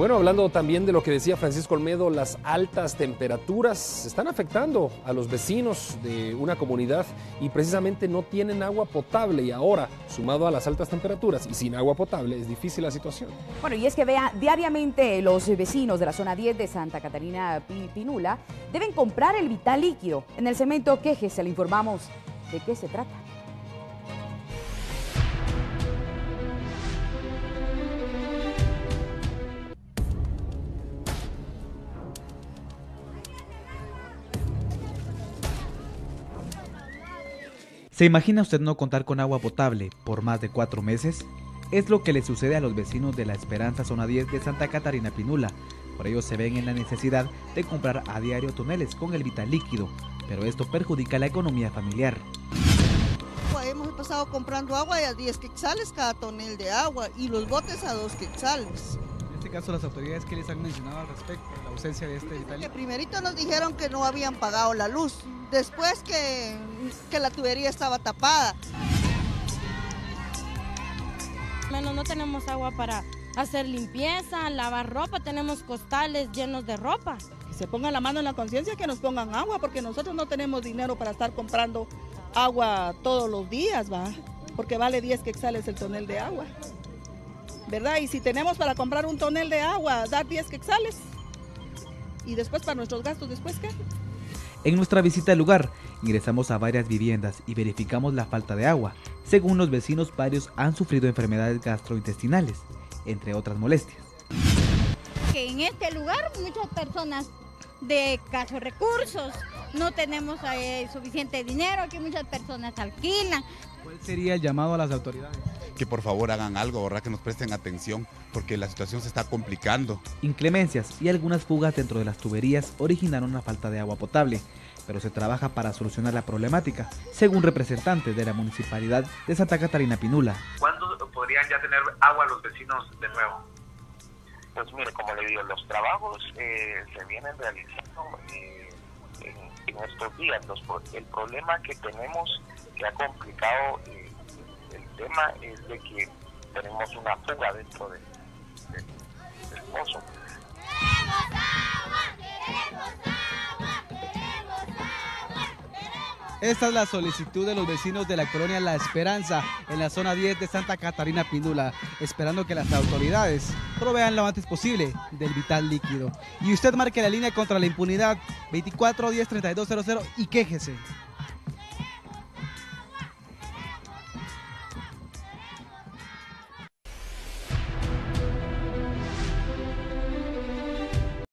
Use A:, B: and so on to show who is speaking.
A: Bueno, hablando también de lo que decía Francisco Olmedo, las altas temperaturas están afectando a los vecinos de una comunidad y precisamente no tienen agua potable y ahora, sumado a las altas temperaturas y sin agua potable, es difícil la situación.
B: Bueno, y es que vea, diariamente los vecinos de la zona 10 de Santa Catarina Pinula deben comprar el vital líquido. En el cemento se le informamos de qué se trata.
C: ¿Se imagina usted no contar con agua potable por más de cuatro meses? Es lo que le sucede a los vecinos de la Esperanza Zona 10 de Santa Catarina Pinula. Por ello se ven en la necesidad de comprar a diario toneles con el vital líquido, pero esto perjudica la economía familiar.
D: Hemos pasado comprando agua a 10 quetzales cada tonel de agua y los botes a 2 quetzales.
E: En este caso, las autoridades que les han mencionado al respecto, la ausencia de este vital
D: líquido. Primerito nos dijeron que no habían pagado la luz, después que, que la tubería estaba tapada.
F: Menos no tenemos agua para hacer limpieza, lavar ropa, tenemos costales llenos de ropa.
D: Que se pongan la mano en la conciencia que nos pongan agua, porque nosotros no tenemos dinero para estar comprando agua todos los días, va, porque vale 10 quexales el tonel de agua. ¿Verdad? Y si tenemos para comprar un tonel de agua, dar 10 quexales. Y después para nuestros gastos, ¿después qué?
C: En nuestra visita al lugar, ingresamos a varias viviendas y verificamos la falta de agua. Según los vecinos, varios han sufrido enfermedades gastrointestinales, entre otras molestias.
G: Que en este lugar muchas personas de escasos recursos, no tenemos eh, suficiente dinero, que muchas personas alquilan.
E: ¿Cuál sería el llamado a las autoridades?
H: Que por favor hagan algo, ¿verdad? que nos presten atención, porque la situación se está complicando.
C: Inclemencias y algunas fugas dentro de las tuberías originaron una falta de agua potable, pero se trabaja para solucionar la problemática, según representantes de la Municipalidad de Santa Catarina Pinula.
I: ¿Cuándo podrían ya tener agua los vecinos de nuevo? Pues mire, como le digo, los trabajos eh, se vienen realizando eh, en, estos días. el problema que tenemos que ha complicado eh, el tema es de que tenemos una fuga dentro del pozo.
E: Esta es la solicitud de los vecinos de la colonia La Esperanza en la zona 10 de Santa Catarina Píndula, esperando que las autoridades provean lo antes posible del vital líquido. Y usted marque la línea contra la impunidad 24 10 32 00 y quéjese.